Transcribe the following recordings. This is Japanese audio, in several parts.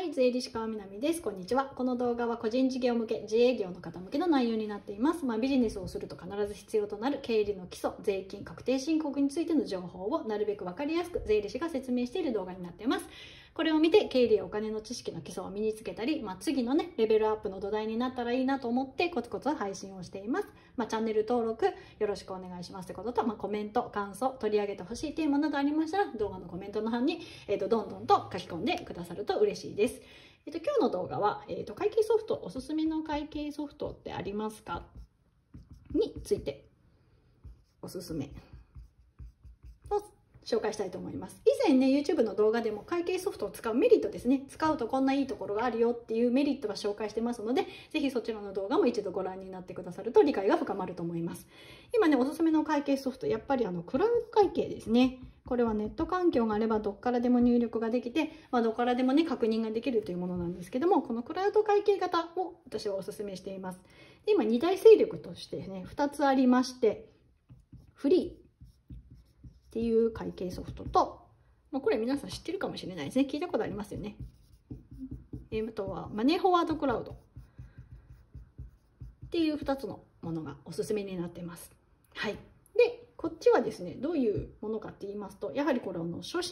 はい、税理士川南です。こんにちは。この動画は個人事業向け、自営業の方向けの内容になっています。まあ、ビジネスをすると必ず必要となる経理の基礎、税金、確定申告についての情報をなるべくわかりやすく税理士が説明している動画になっています。これを見て経理やお金の知識の基礎を身につけたり、まあ、次のね、レベルアップの土台になったらいいなと思ってコツコツ配信をしています。まあ、チャンネル登録よろしくお願いしますってことと、まあ、コメント、感想、取り上げてほしいテーマなどありましたら動画のコメントの欄に、えーと、どんどんと書き込んでくださると嬉しいです。えっと、今日の動画は、えっと、会計ソフト、おすすめの会計ソフトってありますか？について、おすすめ紹介したいと思います。以前ね、YouTube の動画でも会計ソフトを使うメリットですね。使うとこんないいところがあるよっていうメリットは紹介してますので、ぜひそちらの動画も一度ご覧になってくださると理解が深まると思います。今ね、おすすめの会計ソフト、やっぱりあの、クラウド会計ですね。これはネット環境があればどこからでも入力ができて、まあ、どこからでもね確認ができるというものなんですけどもこのクラウド会計型を私はお勧めしていますで今2大勢力としてね2つありましてフリーっていう会計ソフトと、まあ、これ皆さん知ってるかもしれないですね。聞いたことありますよね。えー、とはマネーフォワードクラウド。っていう2つのものがおすすめになってます。はい。でこっちはですねどういうものかって言いますとやはりこれあの初心者向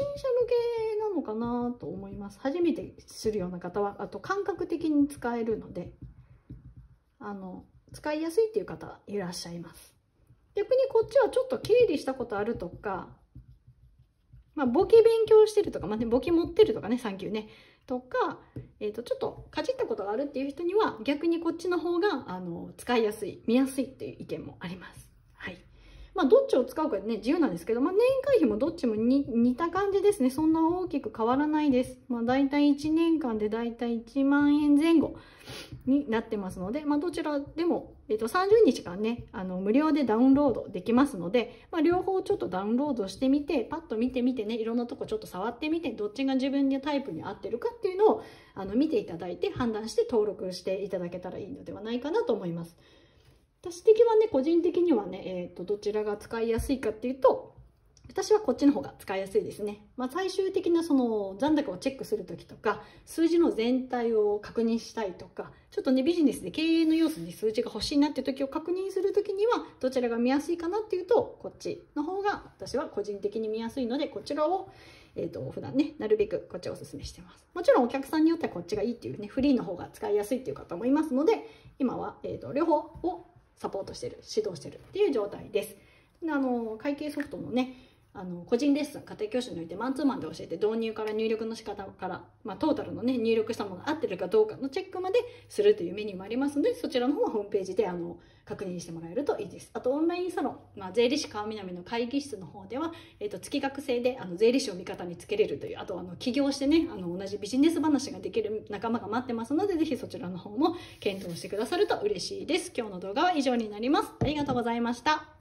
けなのかなと思います。初めてするような方はあと感覚的に使えるのであの使いやすいっていう方いらっしゃいます。逆にこっちはちょっと経理したことあるとかまあ、簿記勉強してるとか、まあね、簿記持ってるとかね、3級ね、とか、えー、とちょっとかじったことがあるっていう人には逆にこっちの方があの使いやすい見やすいっていう意見もあります。まあ、どっちを使うかね、自由なんですけど、まあ、年会費もどっちも似た感じですね。そんな大きく変わらないです。まあ、大体1年間で大体1万円前後になってますので、まあ、どちらでも、えっと、30日間ね、あの、無料でダウンロードできますので、まあ、両方ちょっとダウンロードしてみて、パッと見てみてね、いろんなとこちょっと触ってみて、どっちが自分のタイプに合ってるかっていうのを、あの、見ていただいて判断して登録していただけたらいいのではないかなと思います。私的はね、個人的にはね、え、ー、と、どちらが使いやすいかっていうと、私はこっちの方が使いやすいですね。まあ、最終的なその残高をチェックするときとか、数字の全体を確認したいとか、ちょっとね、ビジネスで経営の要素に数字が欲しいなっていうときを確認するときには、どちらが見やすいかなっていうと、こっちの方が私は個人的に見やすいので、こちらを、えっ、ー、と、普段ね、なるべくこっちをお勧めしてます。もちろんお客さんによってはこっちがいいっていうね、フリーの方が使いやすいっていう方もいますので、今は、えっ、ー、と、両方をサポートしてる指導してるっていう状態です。あの会計ソフトのねあの個人レッスン家庭教師においてマンツーマンで教えて導入から入力の仕方から、まあ、トータルのね入力したものが合ってるかどうかのチェックまでするというメニューもありますのでそちらの方はホームページであの確認してもらえるといいです。あとオンラインサロン、まあ、税理士川南の会議室の方では、えーと、月額制であの税理士を味方につけれるというあとあの起業してねあの同じビジネス話ができる仲間が待ってますのでぜひそちらの方も検討してくださると嬉しいです。今日の動画は以上になります。ありがとうございました。